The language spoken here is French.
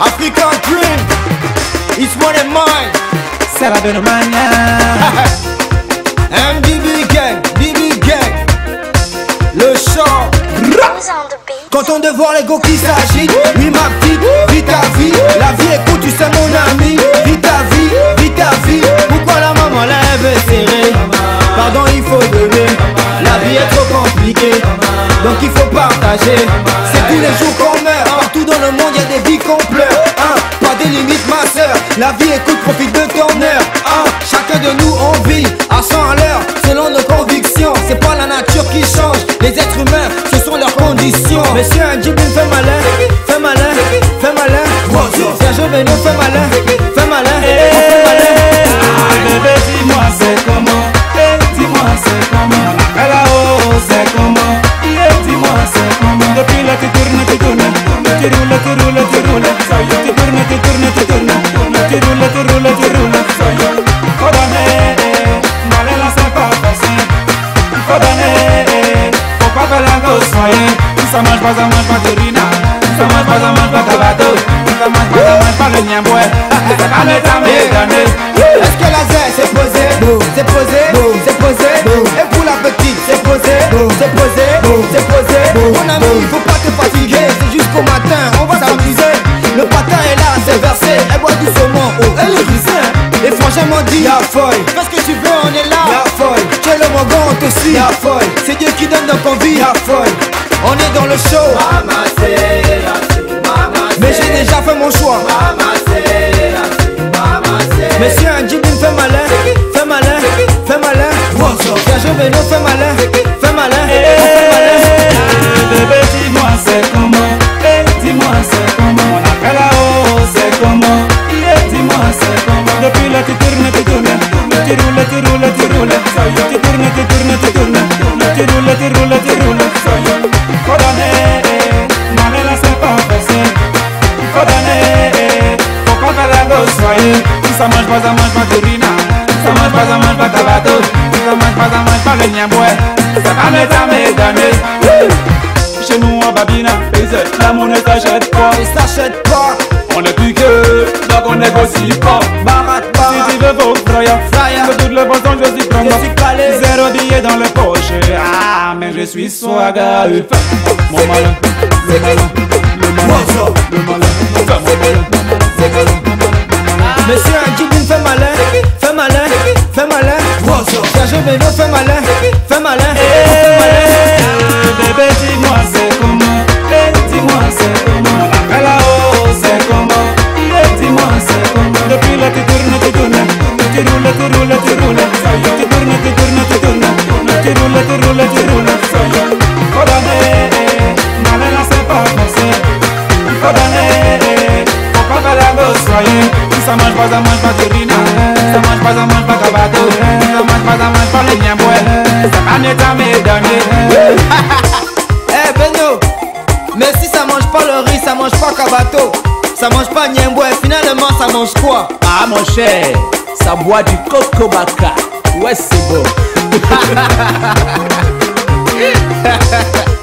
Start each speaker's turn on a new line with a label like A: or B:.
A: African Dream, it's one of mine.
B: Sarah Benomania.
A: MDB Gang, BB Gang, le chant.
C: Who's on the beat?
A: Content de voir les go qui s'agitent. Oui, ma petite, vis ta vie. La vie écoute, tu sais, mon ami. Vis ta vie, vis ta vie. Pourquoi la maman lève serrée Pardon, il faut donner. La vie est trop compliquée. Donc il faut partager. C'est tous les jours qu'on dans le monde, il y a des vies qu'on pleure. Hein, Pas de limite, ma soeur. La vie écoute, profite de ton heure. Hein, Chacun de nous, on vit à 100 à l'heure. Selon nos convictions, c'est pas la nature qui change. Les êtres humains, ce sont leurs conditions. Monsieur Njibin fait malin, fait malin, fait malin. Serge Beno fait malin, fait malin, Est-ce que la s'est posé C'est posé, c'est posé. Et pour la petite, c'est posé, c'est posé, c'est posé. Mon ami, faut pas Et franchement dit, y'a folle. Fais ce que tu veux, on est là. Y'a folle. Tu es le te suit. Y'a folle. C'est Dieu qui donne. Y'a folle. On est dans le show. Mais j'ai déjà fait mon choix.
B: Tu roules. Faut donner, n'allez là, c'est pas facile. Faut pas que la gosse soye. Ça mange pas, ça mange pas de rina. Ça mange pas, ça mange pas de bateau. Ça mange pas, ça mange pas le niamboué. Ça va à mes données. Chez nous en Babina, la monnaie s'achète pas.
A: Et s'achète pas,
B: On est plus que, donc on négocie pas.
A: barat,
B: Si
A: barat.
B: tu veux, faut fraya.
A: Fraya.
B: De toutes les façons, je suis prendre.
A: Je suis calé.
B: Zéro billet dans le poche. Je suis swagger. Mon malin, le malin, le malin, le malin. Fais mon malin, fais mon malin.
A: Monsieur Njibin fait malin, fait malin, fait malin. Serge Beno fait malin, fait malin, malin.
B: Eh, Bébé, dis-moi c'est pas facile. Faut donner, faut pas que la gosse soye. Ça mange pas, ça mange pas de. Ça mange pas, ça mange pas de bateau. Ça mange pas, ça mange pas le niamboué. Ça va.
A: Eh Beno, mais si ça mange pas le riz, ça mange pas kabato, ça mange pas finalement ça mange quoi?
D: Ah mon cher, ça boit du coco baka. Ouais, c'est beau.